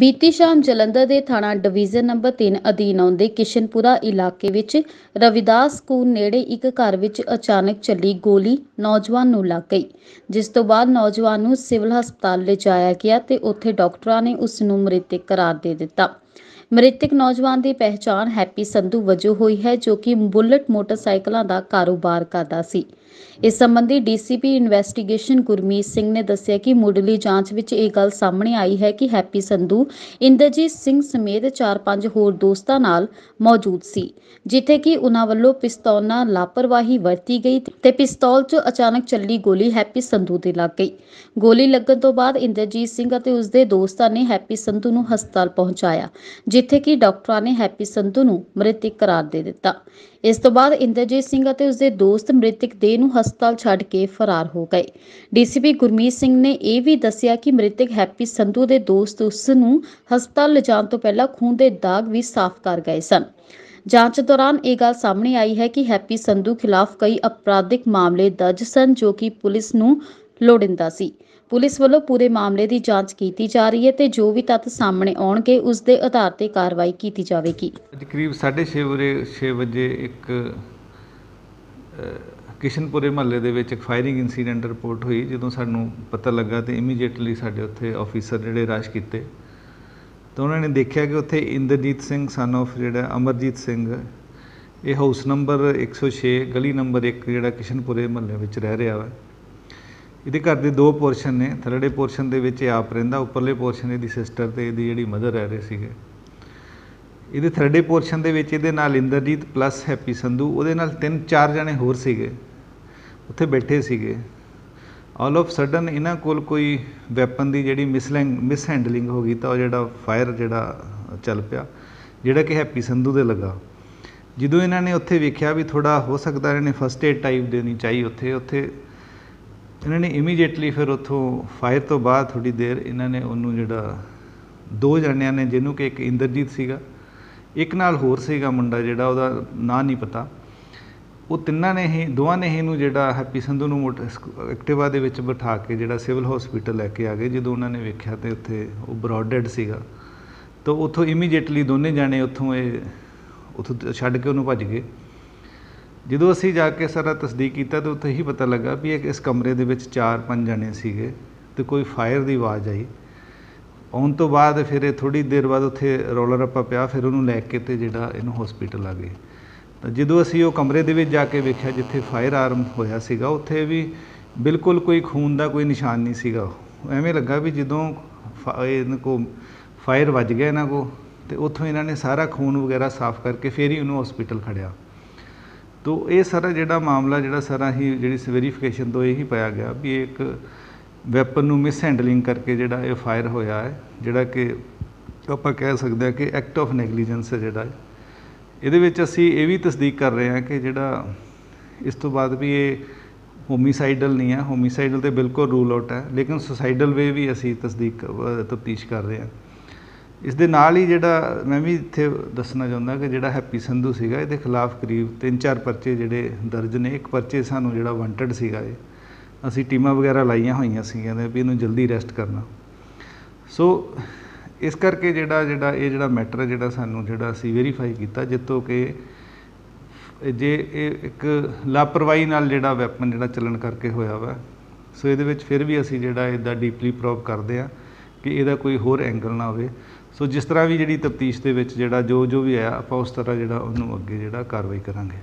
ਬੀਤੀ ਸ਼ਾਮ ਜਲੰਧਰ ਦੇ ਥਾਣਾ ਡਿਵੀਜ਼ਨ ਨੰਬਰ 3 ਅਧੀਨ ਆਉਂਦੇ ਕਿਸ਼ਨਪੁਰਾ ਇਲਾਕੇ ਵਿੱਚ ਰਵਿਦਾਸ ਸਕੂਲ ਨੇੜੇ ਇੱਕ ਘਰ ਵਿੱਚ ਅਚਾਨਕ ਚੱਲੀ ਗੋਲੀ ਨੌਜਵਾਨ ਨੂੰ ਲੱਗ ਗਈ, ਜਿਸ ਤੋਂ ਬਾਅਦ ਨੌਜਵਾਨ ਨੂੰ ਸਿਵਲ ਹਸਪਤਾਲ ਲਿਜਾਇਆ ਗਿਆ ਤੇ ਉੱਥੇ ਡਾਕਟਰਾਂ ਨੇ ਉਸ ਨੂੰ ਮ੍ਰਿਤਕ ਕਰਾਰ ਦੇ ਦਿੱਤਾ। ਮ੍ਰਿਤਕ ਨੌਜਵਾਨ ਦੀ ਪਹਿਚਾਣ ਹੈਪੀ ਸੰਧੂ ਵਜੋਂ ਹੋਈ ਹੈ, ਜੋ ਕਿ ਬੁਲਟ ਮੋਟਰਸਾਈਕਲਾਂ ਦਾ ਕਾਰੋਬਾਰ ਕਰਦਾ ਸੀ। ਇਸ ਸੰਬੰਧੀ ਡੀਸੀਪੀ ਇਨਵੈਸਟੀਗੇਸ਼ਨ ਗੁਰਮੀਤ ਸਿੰਘ ਨੇ ਦੱਸਿਆ ਕਿ ਮੁੱਢਲੀ ਜਾਂਚ ਵਿੱਚ ਇਹ ਗੱਲ ਸਾਹਮਣੇ ਆਈ ਹੈ ਕਿ ਹੈਪੀ ਸੰਧੂ ਇੰਦਰਜੀਤ ਸਿੰਘ ਸਮੇਤ 4-5 ਹੋਰ ਦੋਸਤਾਂ ਨਾਲ ਮੌਜੂਦ ਸੀ, ਜਿੱਥੇ ਕਿ ਉਹਨਾਂ ਵੱਲੋਂ ਪਿਸਤੌਲ ਨਾਲ ਲਾਪਰਵਾਹੀ ਵਰਤੀ ਗਈ ਤੇ ਪਿਸਤੌਲ 'ਚ ਅਚਾਨਕ ਚੱਲੀ ਗੋਲੀ ਹੈਪੀ ਸੰਧੂ ਦੇ ਲੱਗ ਗਈ। ਗੋਲੀ ਲੱਗਣ ਤੋਂ ਬਾਅਦ ਇੰਦਰਜੀਤ ਸਿੰਘ ਅਤੇ ਉਸਦੇ ਦੋਸਤਾਂ ਨੇ ਹੈਪੀ ਸੰਧੂ ਨੂੰ ਹਸਪਤਾਲ ਪਹੁੰਚਾਇਆ ਜਿੱਥੇ ਕਿ ਡਾਕਟਰਾਂ ਨੇ ਹੈਪੀ ਸੰਧੂ ਨੂੰ ਮ੍ਰਿਤਕ ਕਰਾਰ ਦੇ ਦਿੱਤਾ। ਇਸ ਤੋਂ ਬਾਅਦ ਇੰਦਰਜੀਤ ਸਿੰਘ ਅਤੇ ਉਸਦੇ ਦੋਸਤ ਮ੍ਰਿਤਕ ਦੇਹ ਨੂੰ ਹਸਪਤਾਲ ਛੱਡ ਕੇ ਫਰਾਰ ਹੋ ਗਏ। ਡੀਸੀਪੀ ਗੁਰਮੀਤ ਸਿੰਘ ਨੇ ਇਹ ਵੀ ਦੱਸਿਆ ਕਿ ਮ੍ਰਿਤਕ ਹੈਪੀ ਸੰਧੂ ਦੇ ਦੋਸਤ ਉਸ ਨੂੰ ਹਸਪਤਾਲ ਲਿਜਾਣ ਤੋਂ ਪਹਿਲਾਂ ਖੂਨ ਦੇ ਦਾਗ ਵੀ ਸਾਫ਼ ਕਰ ਗਏ ਸਨ। ਜਾਂਚ ਦੌਰਾਨ ਇਹ ਗੱਲ ਸਾਹਮਣੇ ਆਈ ਹੈ ਕਿ ਹੈਪੀ ਸੰਧੂ ਖਿਲਾਫ ਕਈ ਅਪਰਾਧਿਕ ਮਾਮਲੇ ਦਰਜ ਸਨ ਜੋ ਕਿ ਪੁਲਿਸ ਨੂੰ ਲੋੜਿੰਦਾ ਸੀ। ਪੁਲਿਸ ਵੱਲੋਂ ਪੂਰੇ ਮਾਮਲੇ ਦੀ ਜਾਂਚ ਕੀਤੀ ਜਾ ਰਹੀ ਹੈ ਤੇ ਜੋ ਵੀ ਤੱਥ ਸਾਹਮਣੇ ਆਉਣਗੇ, ਉਸ ਦੇ ਆਧਾਰ ਤੇ ਕਾਰਵਾਈ ਕੀਤੀ ਜਾਵੇਗੀ। ਅੱਜ ਕਰੀਬ 6:30 ਵਜੇ 6 ਵਜੇ ਇੱਕ ਕਿਸ਼ਨਪੁਰੇ ਮਹੱਲੇ ਦੇ ਵਿੱਚ ਇੱਕ ਫਾਇਰਿੰਗ ਇਨਸੀਡੈਂਟ ਰਿਪੋਰਟ ਹੋਈ, ਜਦੋਂ ਸਾਨੂੰ ਪਤਾ ਲੱਗਾ ਤੇ ਇਮੀਡੀਏਟਲੀ ਸਾਡੇ ਉੱਥੇ ਆਫੀਸਰ ਜਿਹੜੇ ਰਸ਼ ਕੀਤੇ। ਤਾਂ ਉਹਨਾਂ ਨੇ ਦੇਖਿਆ ਕਿ ਉੱਥੇ ਇੰਦਰਜੀਤ ਸਿੰਘ ਸਨ of ਜਿਹੜਾ ਅਮਰਜੀਤ ਸਿੰਘ, ਇਹ ਹਾਊਸ ਨੰਬਰ 106 ਗਲੀ ਨੰਬਰ 1 ਜਿਹੜਾ ਕਿਸ਼ਨਪੁਰੇ ਮਹੱਲੇ ਵਿੱਚ ਰਹਿ ਰਿਹਾ ਵਾ। ਇਹਦੇ ਘਰ ਦੇ ਦੋ ਪੋਰਸ਼ਨ ਨੇ। ਥਰਡੇ ਪੋਰਸ਼ਨ ਦੇ ਵਿੱਚ ਇਹ ਆਪ ਰਹਿੰਦਾ, ਉੱਪਰਲੇ ਪੋਰਸ਼ਨ ਇਹਦੀ ਸਿਸਟਰ ਤੇ ਇਹਦੀ ਜਿਹੜੀ ਮਦਰ ਰਹਿ ਰਹੇ ਸੀਗੇ। ਇਹਦੇ ਥਰਡੇ ਪੋਰਸ਼ਨ ਦੇ ਵਿੱਚ ਇਹਦੇ ਨਾਲ ਇੰਦਰਜੀਤ ਪਲੱਸ ਹੈਪੀ ਸੰਧੂ, ਉਹਦੇ ਨਾਲ ਤਿੰਨ ਚਾਰ ਜਣੇ ਹੋਰ ਸੀਗੇ। ਉੱਥੇ ਬੈਠੇ ਸੀਗੇ। ਆਲ ਆਫ ਸਡਨ ਇਹਨਾਂ ਕੋਲ ਕੋਈ ਵੈਪਨ ਦੀ ਜਿਹੜੀ ਮਿਸਲੈਂਗ ਮਿਸਹੈਂਡਲਿੰਗ ਹੋ ਗਈ ਤਾਂ ਉਹ ਜਿਹੜਾ ਫਾਇਰ ਜਿਹੜਾ ਚੱਲ ਪਿਆ, ਜਿਹੜਾ ਕਿ ਹੈਪੀ ਸੰਧੂ ਦੇ ਲੱਗਾ। ਜਦੋਂ ਇਹਨਾਂ ਨੇ ਉੱਥੇ ਵੇਖਿਆ ਵੀ ਥੋੜਾ ਹੋ ਸਕਦਾ ਇਹਨਾਂ ਨੇ ਫਸਟ ਏਡ ਟਾਈਪ ਦੇਣੀ ਚਾਹੀ ਉੱਥੇ ਉੱਥੇ ਇਹਨਾਂ ਨੇ ਇਮੀਡੀਏਟਲੀ ਫਿਰ ਉੱਥੋਂ ਫਾਇਰ ਤੋਂ ਬਾਅਦ ਥੋੜੀ ਦੇਰ ਇਹਨਾਂ ਨੇ ਉਹਨੂੰ ਜਿਹੜਾ ਦੋ ਜਣਿਆਂ ਨੇ, ਜਿਹਨੂੰ ਕਿ ਇੱਕ ਇੰਦਰਜੀਤ ਸੀਗਾ, ਇੱਕ ਨਾਲ ਹੋਰ ਸੀਗਾ ਮੁੰਡਾ ਜਿਹੜਾ ਉਹਦਾ ਨਾਂ ਨਹੀਂ ਪਤਾ। ਉਹ ਤਿੰਨਾਂ ਨੇ ਹੀ, ਦੋਵਾਂ ਨੇ ਇਹਨੂੰ ਜਿਹੜਾ ਹੈਪੀ ਸੰਧੂ ਨੂੰ ਮੋਟਰ ਐਕਟਿਵਾ ਦੇ ਵਿੱਚ ਬਿਠਾ ਕੇ ਜਿਹੜਾ ਸਿਵਲ ਹਸਪੀਟਲ ਲੈ ਕੇ ਆ ਗਏ, ਜਦੋਂ ਉਹਨਾਂ ਨੇ ਵੇਖਿਆ ਤੇ ਉੱਥੇ ਉਹ ਬਰੋਡਡ ਸੀਗਾ। ਤਾਂ ਉੱਥੋਂ ਇਮੀਡੀਏਟਲੀ ਦੋਨੇ ਜਾਣੇ ਉੱਥੋਂ ਇਹ, ਉੱਥੋਂ ਛੱਡ ਕੇ ਉਹਨੂੰ ਭੱਜ ਗਏ। ਜਦੋਂ ਅਸੀਂ ਜਾ ਕੇ ਸਾਰਾ ਤਸਦੀਕ ਕੀਤਾ ਤਾਂ ਉੱਥੇ ਹੀ ਪਤਾ ਲੱਗਾ ਵੀ ਇਹ ਇਸ ਕਮਰੇ ਦੇ ਵਿੱਚ 4-5 ਜਣੇ ਸੀਗੇ ਅਤੇ ਕੋਈ ਫਾਇਰ ਦੀ ਆਵਾਜ਼ ਆਈ। ਆਉਣ ਤੋਂ ਬਾਅਦ ਫਿਰ ਇਹ ਥੋੜੀ ਦੇਰ ਬਾਅਦ ਉੱਥੇ ਰੌਲਾ ਰੱਪਾ ਪਿਆ, ਫਿਰ ਉਹਨੂੰ ਲੈ ਕੇ ਤੇ ਜਿਹੜਾ ਇਹਨੂੰ ਹਸਪੀਟਲ ਆ ਗਏ। ਤਾਂ ਜਦੋਂ ਅਸੀਂ ਉਹ ਕਮਰੇ ਦੇ ਵਿੱਚ ਜਾ ਕੇ ਵੇਖਿਆ ਜਿੱਥੇ ਫਾਇਰ ਆਰਮ ਹੋਇਆ ਸੀਗਾ, ਉੱਥੇ ਵੀ ਬਿਲਕੁਲ ਕੋਈ ਖੂਨ ਦਾ ਕੋਈ ਨਿਸ਼ਾਨ ਨਹੀਂ ਸੀਗਾ। ਐਵੇਂ ਲੱਗਾ ਵੀ ਜਦੋਂ ਫਾ- ਇਹਨਾਂ ਕੋ ਫਾਇਰ ਵੱਜ ਗਿਆ ਇਹਨਾਂ ਕੋ ਤੇ ਉੱਥੋਂ ਇਹਨਾਂ ਨੇ ਸਾਰਾ ਖੂਨ ਵਗੈਰਾ ਸਾਫ਼ ਕਰਕੇ ਫਿਰ ਹੀ ਉਹਨੂੰ ਹਸਪੀਟਲ ਖੜਿਆ। ਤੋ ਇਹ ਸਾਰਾ ਜਿਹੜਾ ਮਾਮਲਾ ਜਿਹੜਾ ਸਾਰਾ ਹੀ ਜਿਹੜੀ ਵੈਰੀਫਿਕੇਸ਼ਨ ਤੋਂ ਇਹੀ ਪਾਇਆ ਗਿਆ ਵੀ ਇਹ ਇੱਕ ਵੈਪਨ ਨੂੰ ਮਿਸਹੈਂਡਲਿੰਗ ਕਰਕੇ ਜਿਹੜਾ ਇਹ ਫਾਇਰ ਹੋਇਆ ਹੈ, ਜਿਹੜਾ ਕਿ ਆਪਾਂ ਕਹਿ ਸਕਦੇ ਹਾਂ ਕਿ ਐਕਟ ਆਫ ਨੈਗਲੀਜੈਂਸ ਹੈ ਜਿਹੜਾ ਇਹਦੇ ਵਿੱਚ ਅਸੀਂ ਇਹ ਵੀ ਤਸਦੀਕ ਕਰ ਰਹੇ ਹਾਂ ਕਿ ਜਿਹੜਾ ਇਸ ਤੋਂ ਬਾਅਦ ਵੀ ਇਹ ਹੋਮਿਸਾਈਡਲ ਨਹੀਂ ਹੈ ਹੋਮਿਸਾਈਡਲ ਤੇ ਬਿਲਕੁਲ ਰੂਲ ਆਊਟ ਹੈ, ਲੇਕਿਨ ਸੁਸਾਈਡਲ ਵੇ ਵੀ ਅਸੀਂ ਤਸਦੀਕ ਤਫਤੀਸ਼ ਕਰ ਰਹੇ ਹਾਂ। ਇਸ ਦੇ ਨਾਲ ਹੀ ਜਿਹੜਾ ਮੈਂ ਵੀ ਇੱਥੇ ਦੱਸਣਾ ਚਾਹੁੰਦਾ ਕਿ ਜਿਹੜਾ ਹੈਪੀ ਸੰਧੂ ਸੀਗਾ, ਇਹਦੇ ਖਿਲਾਫ ਕਰੀਬ 3-4 ਪਰਚੇ ਜਿਹੜੇ ਦਰਜ ਨੇ। ਇੱਕ ਪਰਚੇ ਸਾਨੂੰ ਜਿਹੜਾ ਵਾਂਟਡ ਸੀਗਾ ਇਹ। ਅਸੀਂ ਟੀਮਾਂ ਵਗੈਰਾ ਲਾਈਆਂ ਹੋਈਆਂ ਸੀਗੀਆਂ ਨੇ ਵੀ ਇਹਨੂੰ ਜਲਦੀ ਅਰੈਸਟ ਕਰਨਾ। ਸੋ ਇਸ ਕਰਕੇ ਜਿਹੜਾ ਜਿਹੜਾ ਇਹ ਜਿਹੜਾ ਮੈਟਰ ਜਿਹੜਾ ਸਾਨੂੰ ਜਿਹੜਾ ਅਸੀਂ ਵੈਰੀਫਾਈ ਕੀਤਾ ਜਿੱਤੋਂ ਕਿ ਜੇ ਇਹ ਇੱਕ ਲਾਪਰਵਾਹੀ ਨਾਲ ਜਿਹੜਾ ਵੈਪਨ ਜਿਹੜਾ ਚੱਲਣ ਕਰਕੇ ਹੋਇਆ ਵਾ ਸੋ ਇਹਦੇ ਵਿੱਚ ਫਿਰ ਵੀ ਅਸੀਂ ਜਿਹੜਾ ਇਹਦਾ ਡੀਪਲੀ ਪ੍ਰੋਬ ਕਰਦੇ ਆ ਕਿ ਇਹਦਾ ਕੋਈ ਹੋਰ ਐਂਗਲ ਨਾ ਹੋਵੇ। ਸੋ ਜਿਸ ਤਰ੍ਹਾਂ ਵੀ ਜਿਹੜੀ ਤਫਤੀਸ਼ ਦੇ ਵਿੱਚ ਜਿਹੜਾ ਜੋ ਜੋ ਵੀ ਆਇਆ ਆਪਾਂ ਉਸ ਤਰ੍ਹਾਂ ਜਿਹੜਾ ਉਹਨੂੰ ਅੱਗੇ ਜਿਹੜਾ ਕਾਰਵਾਈ ਕਰਾਂਗੇ।